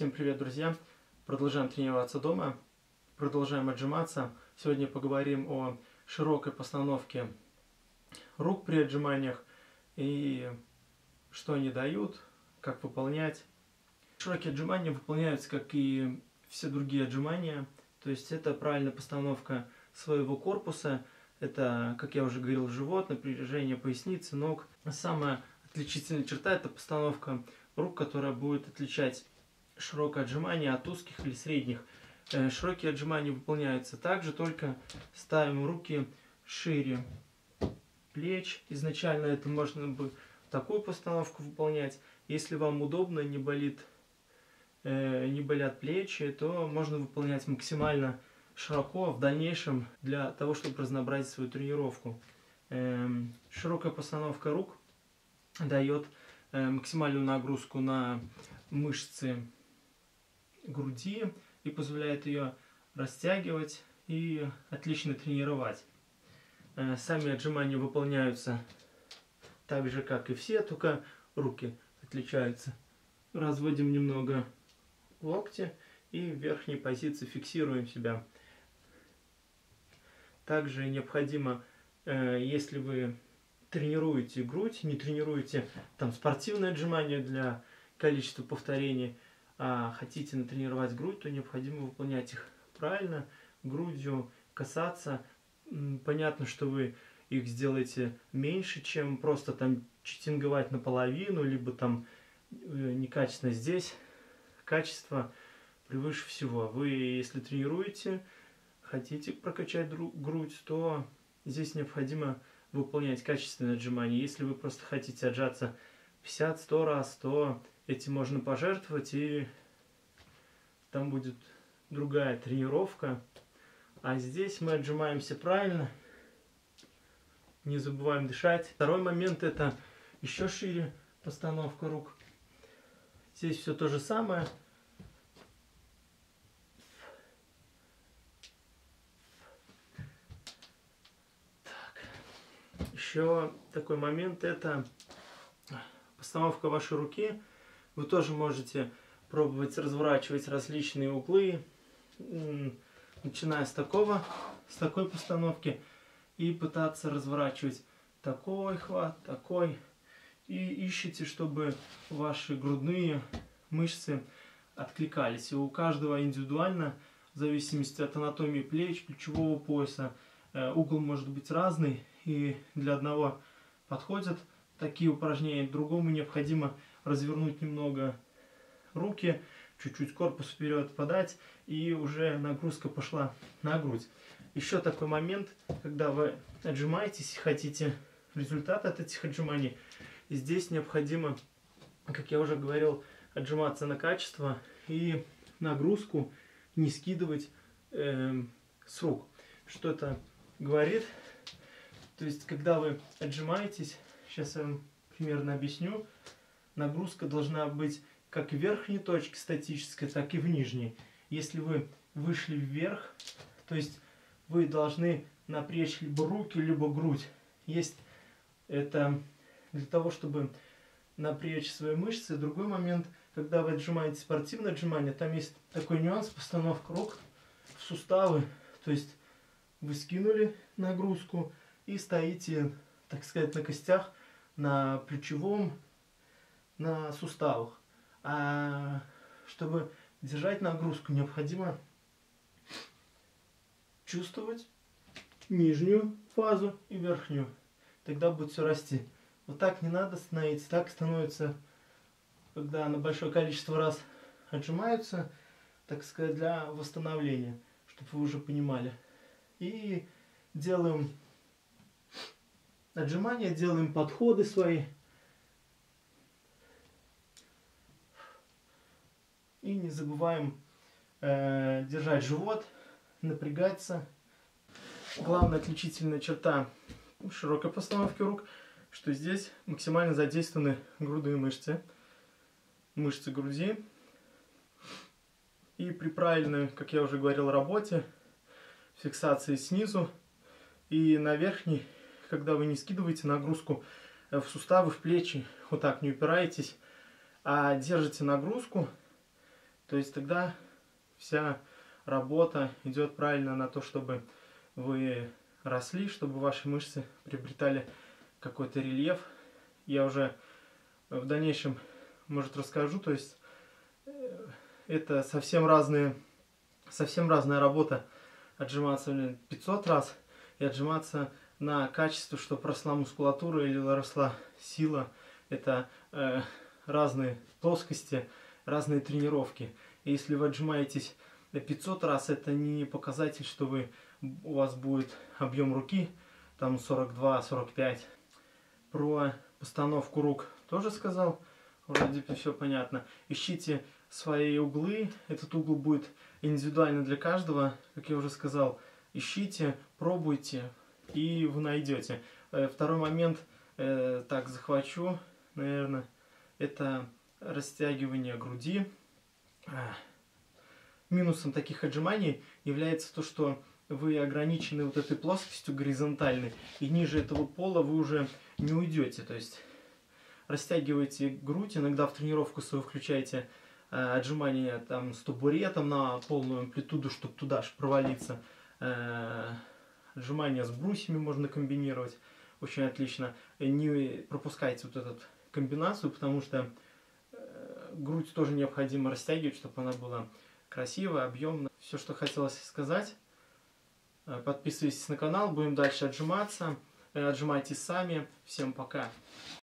Всем привет, друзья! Продолжаем тренироваться дома, продолжаем отжиматься. Сегодня поговорим о широкой постановке рук при отжиманиях и что они дают, как выполнять. Широкие отжимания выполняются, как и все другие отжимания. То есть это правильная постановка своего корпуса. Это, как я уже говорил, живот, напряжение поясницы, ног. Самая отличительная черта – это постановка рук, которая будет отличать широкое отжимание от узких или средних. Э, широкие отжимания выполняются также, только ставим руки шире плеч. Изначально это можно бы такую постановку выполнять. Если вам удобно, не болит, э, не болят плечи, то можно выполнять максимально широко в дальнейшем для того, чтобы разнообразить свою тренировку. Э, широкая постановка рук дает э, максимальную нагрузку на мышцы груди и позволяет ее растягивать и отлично тренировать. Э, сами отжимания выполняются так же, как и все, только руки отличаются. Разводим немного локти и в верхней позиции фиксируем себя. Также необходимо, э, если вы тренируете грудь, не тренируете там спортивное отжимание для количества повторений, а хотите натренировать грудь, то необходимо выполнять их правильно, грудью касаться. Понятно, что вы их сделаете меньше, чем просто там читинговать наполовину, либо там э, некачественно здесь. Качество превыше всего. Вы, если тренируете, хотите прокачать грудь, то здесь необходимо выполнять качественные отжимания. Если вы просто хотите отжаться 50-100 раз, то этим можно пожертвовать, и там будет другая тренировка. А здесь мы отжимаемся правильно, не забываем дышать. Второй момент это еще шире постановка рук. Здесь все то же самое. Так. Еще такой момент это постановка вашей руки. Вы тоже можете пробовать разворачивать различные углы, начиная с такого, с такой постановки, и пытаться разворачивать такой хват, такой. И ищите, чтобы ваши грудные мышцы откликались. И у каждого индивидуально, в зависимости от анатомии плеч, плечевого пояса, э, угол может быть разный. И для одного подходят такие упражнения, другому необходимо развернуть немного руки, чуть-чуть корпус вперед подать, и уже нагрузка пошла на грудь. Еще такой момент, когда вы отжимаетесь и хотите результат от этих отжиманий, здесь необходимо, как я уже говорил, отжиматься на качество и нагрузку не скидывать э, с рук. Что это говорит? То есть, когда вы отжимаетесь, сейчас я вам примерно объясню, нагрузка должна быть как в верхней точке статической, так и в нижней. Если вы вышли вверх, то есть вы должны напрячь либо руки, либо грудь. Есть это для того, чтобы напрячь свои мышцы. Другой момент, когда вы отжимаете спортивное отжимание, там есть такой нюанс, постановка рук в суставы. То есть вы скинули нагрузку и стоите, так сказать, на костях, на плечевом, на суставах. А чтобы держать нагрузку, необходимо чувствовать нижнюю фазу и верхнюю. Тогда будет все расти. Вот так не надо становиться. Так становится, когда на большое количество раз отжимаются, так сказать, для восстановления, чтобы вы уже понимали. И делаем отжимания, делаем подходы свои. И не забываем э, держать живот, напрягаться. Главная отличительная черта широкой постановки рук, что здесь максимально задействованы грудные мышцы, мышцы груди. И при правильной, как я уже говорил, работе, фиксации снизу и на верхней, когда вы не скидываете нагрузку в суставы, в плечи, вот так не упираетесь, а держите нагрузку, То есть тогда вся работа идет правильно на то, чтобы вы росли, чтобы ваши мышцы приобретали какой-то рельеф. Я уже в дальнейшем, может, расскажу. То есть э, это совсем разные, совсем разная работа отжиматься блин, 500 раз и отжиматься на качество, чтобы росла мускулатура или росла сила. Это э, разные плоскости, разные тренировки. И если вы отжимаетесь 500 раз, это не показатель, что вы, у вас будет объем руки там 42-45. Про постановку рук тоже сказал, вроде бы все понятно. Ищите свои углы, этот угол будет индивидуально для каждого, как я уже сказал. Ищите, пробуйте, и вы найдете. Э, второй момент, э, так захвачу, наверное, это растягивание груди. Минусом таких отжиманий является то, что вы ограничены вот этой плоскостью горизонтальной, и ниже этого пола вы уже не уйдете. То есть растягиваете грудь, иногда в тренировку свою включаете э, отжимания там, с табуретом на полную амплитуду, чтобы туда аж провалиться. Э, отжимания с брусьями можно комбинировать. Очень отлично. Не пропускайте вот эту комбинацию, потому что грудь тоже необходимо растягивать, чтобы она была красивая, объемная. Все, что хотелось сказать. Э, подписывайтесь на канал, будем дальше отжиматься. Э, отжимайтесь сами. Всем пока.